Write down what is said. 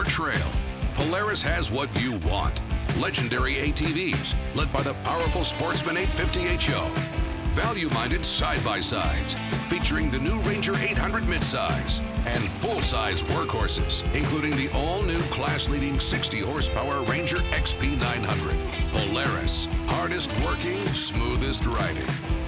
your trail. Polaris has what you want. Legendary ATVs, led by the powerful Sportsman 850 HO. Value-minded side-by-sides, featuring the new Ranger 800 midsize. And full-size workhorses, including the all-new class-leading 60-horsepower Ranger XP 900. Polaris, hardest working, smoothest riding.